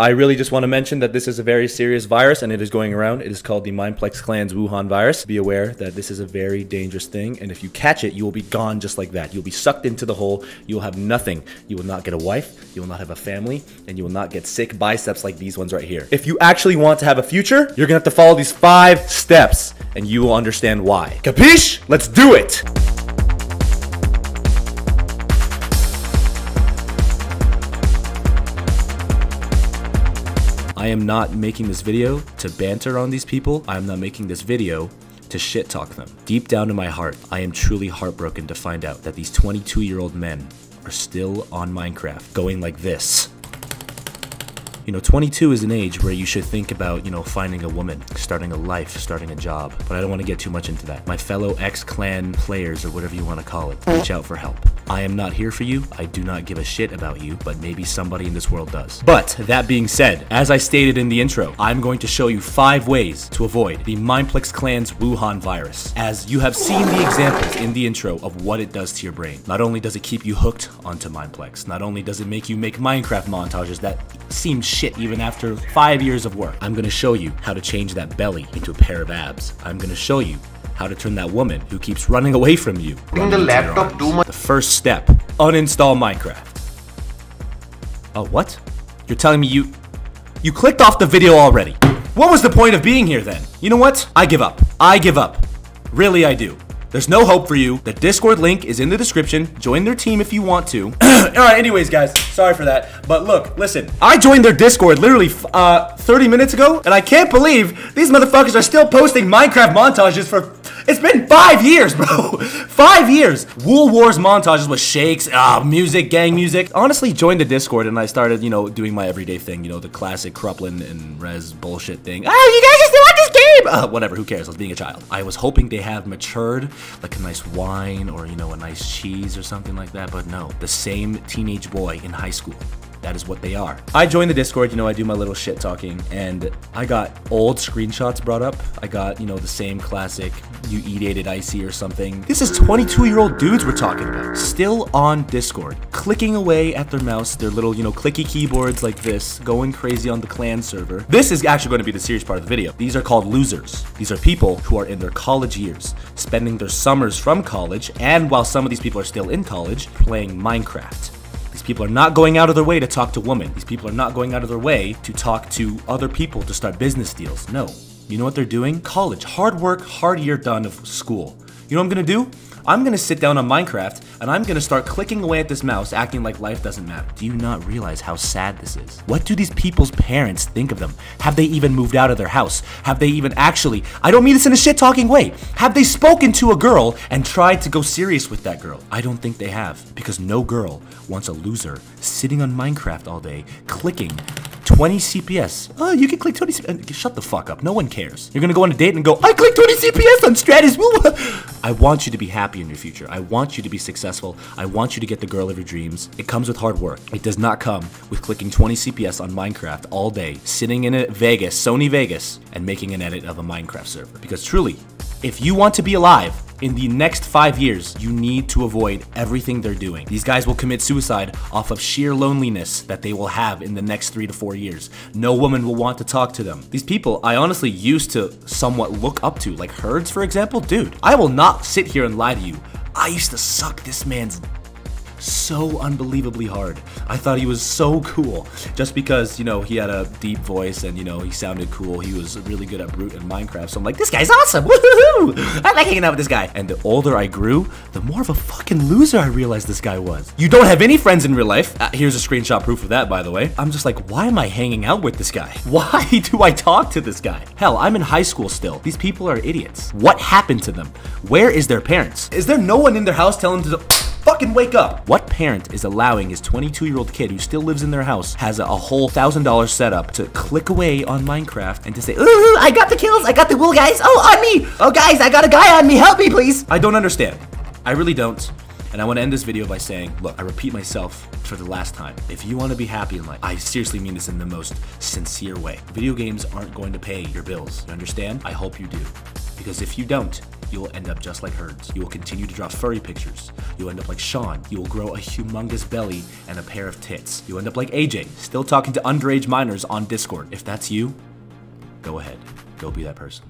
I really just want to mention that this is a very serious virus and it is going around. It is called the Mineplex Clan's Wuhan virus. Be aware that this is a very dangerous thing, and if you catch it, you will be gone just like that. You'll be sucked into the hole. You will have nothing. You will not get a wife. You will not have a family, and you will not get sick biceps like these ones right here. If you actually want to have a future, you're gonna have to follow these five steps, and you will understand why. Capiche? Let's do it! I am not making this video to banter on these people. I am not making this video to shit talk them. Deep down in my heart, I am truly heartbroken to find out that these 22 year old men are still on Minecraft going like this. You know, 22 is an age where you should think about, you know, finding a woman, starting a life, starting a job. But I don't want to get too much into that. My fellow X-Clan players, or whatever you want to call it, reach out for help. I am not here for you. I do not give a shit about you, but maybe somebody in this world does. But that being said, as I stated in the intro, I'm going to show you five ways to avoid the Mineplex Clan's Wuhan virus. As you have seen the examples in the intro of what it does to your brain. Not only does it keep you hooked onto Mineplex, not only does it make you make Minecraft montages that seem shit even after five years of work. I'm gonna show you how to change that belly into a pair of abs. I'm gonna show you how to turn that woman who keeps running away from you. Using the laptop too much. The first step, uninstall Minecraft. Oh, what? You're telling me you, you clicked off the video already. What was the point of being here then? You know what? I give up. I give up. Really, I do. There's no hope for you. The Discord link is in the description. Join their team if you want to. All right, anyways, guys, sorry for that. But look, listen, I joined their Discord literally uh, 30 minutes ago, and I can't believe these motherfuckers are still posting Minecraft montages for. It's been five years, bro. five years. Wool Wars montages with shakes, uh, music, gang music. Honestly, joined the Discord and I started, you know, doing my everyday thing. You know, the classic Crupplin and Rez bullshit thing. Oh, you guys just want this game? Uh, whatever, who cares? I was being a child. I was hoping they have matured, like a nice wine or, you know, a nice cheese or something like that. But no, the same teenage boy in high school. That is what they are. I joined the Discord, you know, I do my little shit talking, and I got old screenshots brought up. I got, you know, the same classic, you eat it icy or something. This is 22 year old dudes we're talking about. Still on Discord, clicking away at their mouse, their little, you know, clicky keyboards like this, going crazy on the clan server. This is actually going to be the serious part of the video. These are called losers. These are people who are in their college years, spending their summers from college, and while some of these people are still in college, playing Minecraft. People are not going out of their way to talk to women. These people are not going out of their way to talk to other people to start business deals. No. You know what they're doing? College. Hard work, hard year done of school. You know what I'm gonna do? I'm gonna sit down on Minecraft and I'm gonna start clicking away at this mouse, acting like life doesn't matter. Do you not realize how sad this is? What do these people's parents think of them? Have they even moved out of their house? Have they even actually, I don't mean this in a shit talking way, have they spoken to a girl and tried to go serious with that girl? I don't think they have, because no girl wants a loser sitting on Minecraft all day, clicking 20 CPS. Oh, you can click 20 CPS. Uh, shut the fuck up. No one cares. You're gonna go on a date and go, I click 20 CPS on Stratus. I want you to be happy in your future. I want you to be successful. I want you to get the girl of your dreams. It comes with hard work. It does not come with clicking 20 CPS on Minecraft all day, sitting in a Vegas, Sony Vegas, and making an edit of a Minecraft server. Because truly, if you want to be alive in the next five years, you need to avoid everything they're doing. These guys will commit suicide off of sheer loneliness that they will have in the next three to four years. No woman will want to talk to them. These people I honestly used to somewhat look up to, like Herds, for example. Dude, I will not sit here and lie to you. I used to suck this man's so unbelievably hard. I thought he was so cool just because, you know, he had a deep voice and, you know, he sounded cool. He was really good at Brute and Minecraft. So I'm like, this guy's awesome. Woohoo! I like hanging out with this guy. And the older I grew, the more of a fucking loser I realized this guy was. You don't have any friends in real life. Uh, here's a screenshot proof of that, by the way. I'm just like, why am I hanging out with this guy? Why do I talk to this guy? Hell, I'm in high school still. These people are idiots. What happened to them? Where is their parents? Is there no one in their house telling them to fucking wake up. What parent is allowing his 22 year old kid who still lives in their house, has a, whole thousand dollar setup to click away on Minecraft and to say, Ooh, I got the kills, I got the wool guys, oh, on me, oh guys, I got a guy on me, help me please. I don't understand. I really don't. And I want to end this video by saying, look, I repeat myself for the last time. If you want to be happy in life, I seriously mean this in the most sincere way. Video games aren't going to pay your bills. You understand? I hope you do. Because if you don't, you will end up just like Herds. You will continue to draw furry pictures. You'll end up like Sean. You will grow a humongous belly and a pair of tits. You'll end up like AJ, still talking to underage minors on Discord. If that's you, go ahead. Go be that person.